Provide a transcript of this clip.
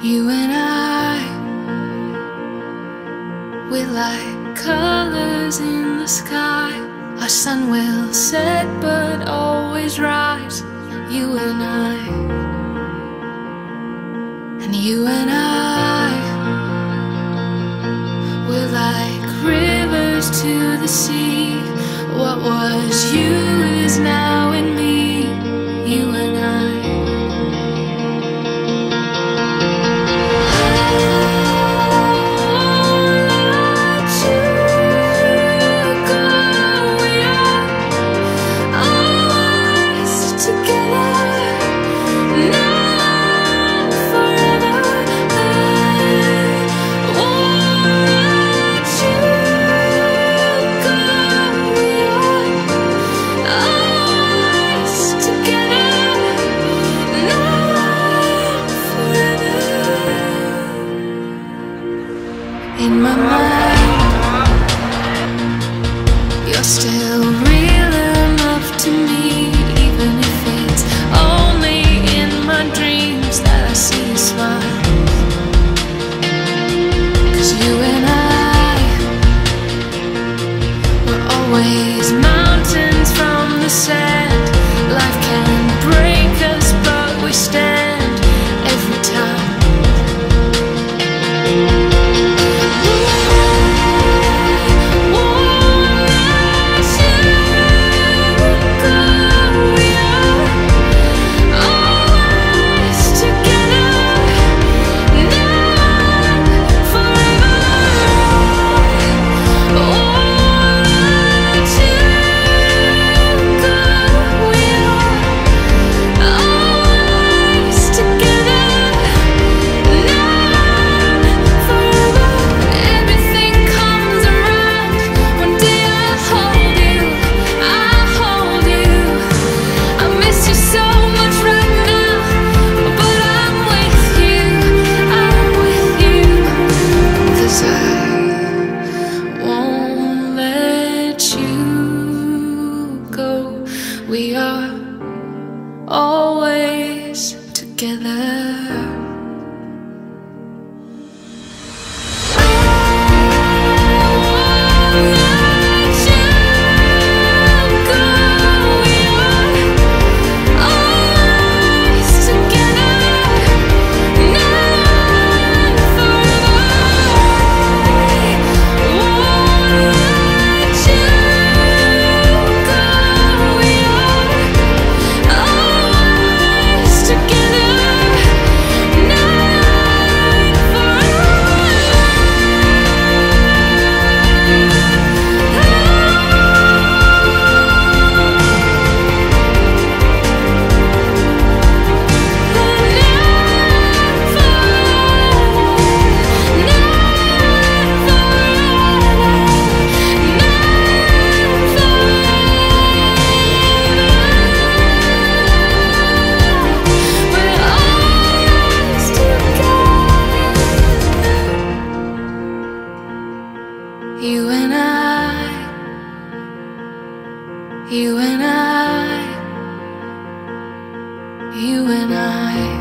You and I, we're like colors in the sky. Our sun will set but always rise. You and I, and you and I, we're like rivers to the sea. What was you is now In my mind, you're still real enough to me, even if it's only in my dreams that I see you smile. Cause you and I were always mountains from the sand. Always together. You and I, you and I, you and I.